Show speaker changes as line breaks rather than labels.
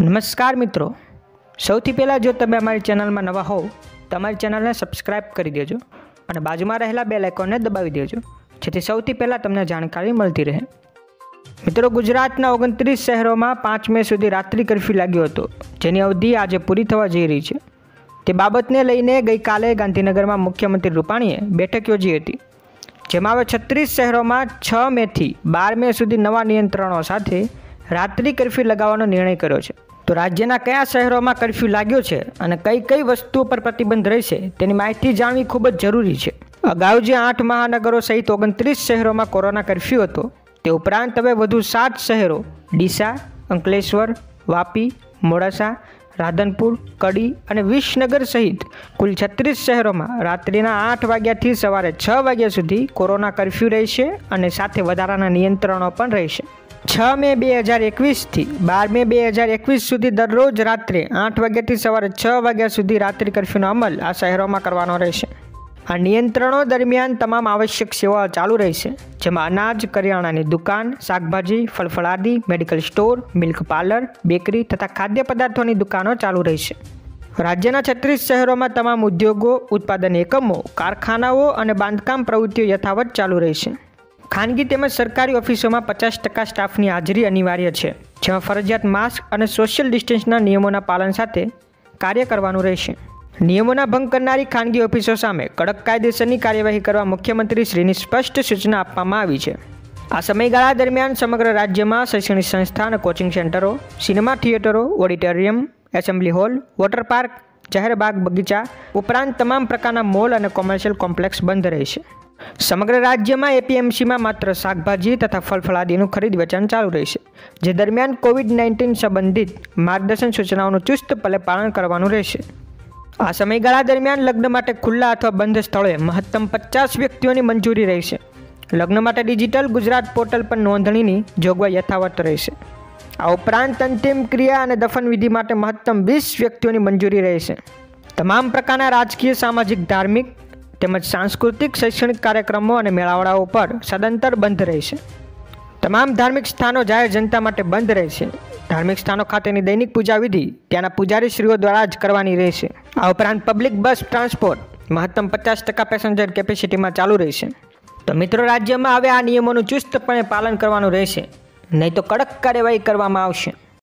નમસ્કાર મિત્રો. સૌથી પહેલાં જો તમે અમારી ચેનલમાં નવા હોવ, તો અમારી ચેનલને સબસ્ક્રાઇબ કરી દેજો અને બાજુમાં રહેલા બે લાઇકોનને દબાવી દેજો, જેથી સૌથી પહેલાં તમને જાણકારી મળતી રહે. મિત્રો, ગુજરાતના ઓગણત્રીસ શહેરોમાં પાંચ મે સુધી રાત્રિ કર્ફ્યુ લાગ્યો હતો, જેની અવધિ આજે પૂરી થવા જઈ રહી છે. તે બાબતને લઈને ગઈકાલે ગાંધીનગરમાં મુખ્યમંત્રી રૂપાણીએ બેઠક યોજી હતી, જેમાં હવે છત્રીસ શહેરોમાં છ મેથી બાર મે સુધી નવા નિયંત્રણો સાથે રાત્રિ કર્ફ્યુ લગાવવાનો નિર્ણય કર્યો છે. તો રાજ્યના કયા શહેરોમાં કર્ફ્યુ લાગ્યો છે અને કઈ કઈ વસ્તુઓ પર પ્રતિબંધ રહેશે તેની માહિતી જાણવી ખૂબ જ જરૂરી છે. અગાઉ જે આઠ મહાનગરો સહિત ઓગણત્રીસ શહેરોમાં કોરોના કર્ફ્યુ હતો, તે ઉપરાંત હવે વધુ સાત શહેરો, ડીસા, અંકલેશ્વર, વાપી, મોડાસા, રાધનપુર, કડી અને વિસનગર સહિત કુલ છત્રીસ શહેરોમાં રાત્રિના આઠ વાગ્યાથી સવારે છ વાગ્યા સુધી કોરોના કર્ફ્યુ રહેશે અને સાથે વધારાના નિયંત્રણો પણ રહેશે. છ મે બે હજાર એકવીસથી બાર મે બે હજાર એકવીસ સુધી દરરોજ રાત્રે આઠ વાગ્યાથી સવારે છ વાગ્યા સુધી રાત્રિ કર્ફ્યુનો અમલ આ શહેરોમાં કરવાનો રહેશે. આ નિયંત્રણો દરમિયાન તમામ આવશ્યક સેવાઓ ચાલુ રહેશે, જેમાં અનાજ, કરિયાણાની દુકાન, શાકભાજી, ફળફળાદી, medical store, milk parlour, bakery તથા ખાદ્ય પદાર્થોની દુકાનો ચાલુ રહેશે. રાજ્યના છત્રીસ શહેરોમાં તમામ ઉદ્યોગો, ઉત્પાદન એકમો, કારખાનાઓ અને બાંધકામ પ્રવૃત્તિઓ યથાવત ચાલુ રહેશે. ખાનગી તેમજ સરકારી ઓફિસોમાં પચાસ ટકા સ્ટાફની હાજરી અનિવાર્ય છે, જેમાં ફરજિયાત માસ્ક અને સોશિયલ ડિસ્ટન્સના નિયમોના પાલન સાથે કાર્ય કરવાનું રહેશે. નિયમોના ભંગ કરનારી ખાનગી ઓફિસો સામે કડક કાયદેસરની કાર્યવાહી કરવા મુખ્યમંત્રી શ્રીની સ્પષ્ટ સૂચના આપવામાં આવી છે. આ સમયગાળા દરમિયાન સમગ્ર રાજ્યમાં શૈક્ષણિક સંસ્થા અને કોચિંગ સેન્ટરો cinema થિયેટરો auditorium assembly hall water park જાહેર બાગ બગીચા ઉપરાંત તમામ પ્રકારના મોલ અને કોમર્શિયલ કોમ્પ્લેક્સ બંધ રહેશે સમગ્ર રાજ્યમાં એપીએમસીમાં માત્ર શાકભાજી તથા ફળફળાદીનું ખરીદ વેચાણ ચાલુ રહેશે જે દરમિયાન કોવિડ નાઇન્ટીન સંબંધિત માર્ગદર્શન સૂચનાઓનું ચુસ્તપણે પાલન કરવાનું રહેશે આ સમયગાળા દરમિયાન લગ્ન માટે ખુલ્લા અથવા બંધ સ્થળોએ મહત્તમ પચાસ વ્યક્તિઓની મંજૂરી રહેશે લગ્ન માટે ડિજિટલ ગુજરાત પોર્ટલ પર નોંધણીની જોગવાઈ યથાવત રહેશે આ ઉપરાંત અંતિમ ક્રિયા અને દફન વિધિ માટે મહત્તમ વીસ વ્યક્તિઓની મંજૂરી રહેશે તમામ પ્રકારના રાજકીય, સામાજિક, ધાર્મિક તેમજ સાંસ્કૃતિક શૈક્ષણિક કાર્યક્રમો અને મેળાવડાઓ પર સદંતર બંધ રહેશે તમામ ધાર્મિક સ્થાનો જાહેર જનતા માટે બંધ રહેશે ધાર્મિક સ્થાનો ખાતેની દૈનિક પૂજા વિધિ ત્યાંના પૂજારીશ્રીઓ દ્વારા જ કરવાની રહેશે આ ઉપરાંત પબ્લિક બસ ટ્રાન્સપોર્ટ મહત્તમ પચાસ ટકા પેસેન્જર કેપેસિટીમાં ચાલુ રહેશે તો મિત્રો, રાજ્યમાં હવે આ નિયમોનું ચુસ્તપણે પાલન કરવાનું રહેશે. નહીં તો કડક કાર્યવાહી કરવામાં આવશે.